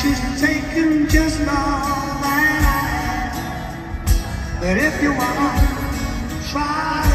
she's taken just long But if you want, try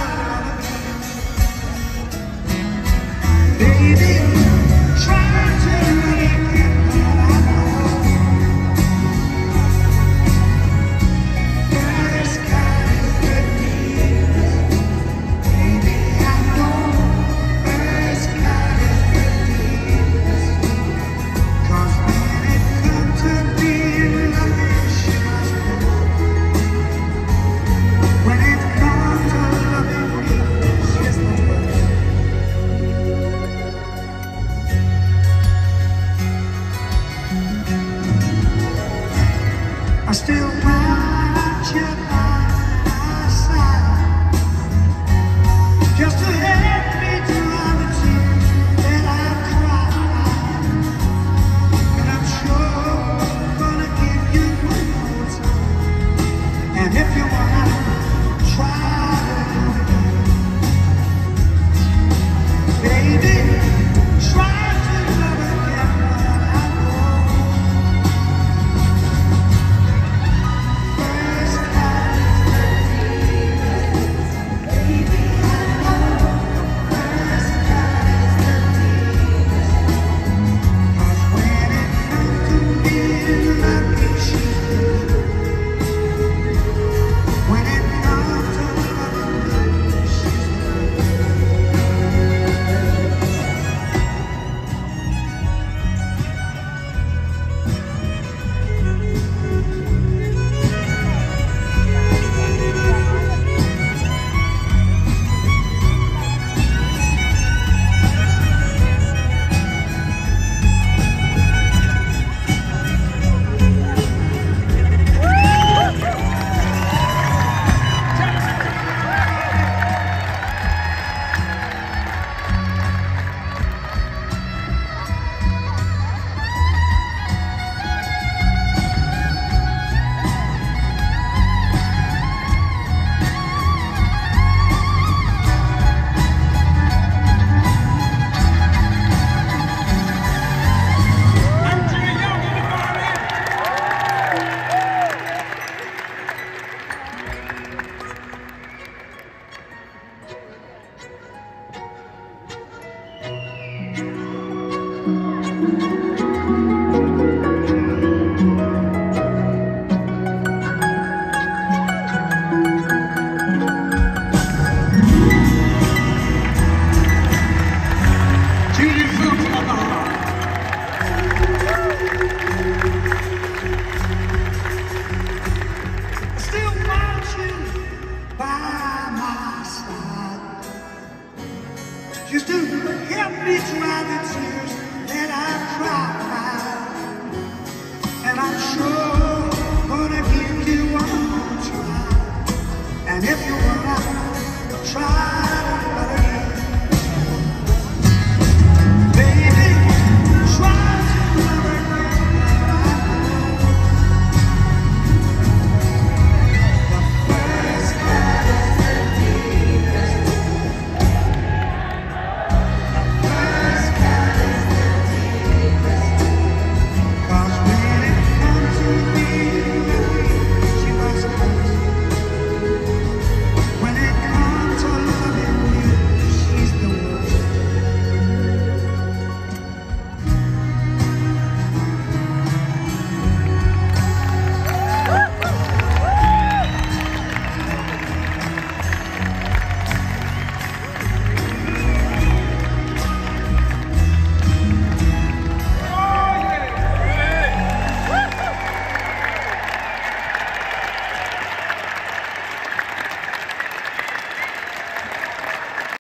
Cause to help me dry the tears that I've cried?